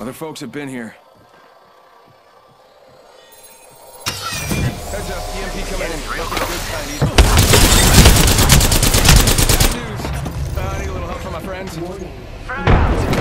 Other folks have been here. Heads up, EMP coming in. Real good. Bad news. Uh, I need a little help from my friends. Frag out!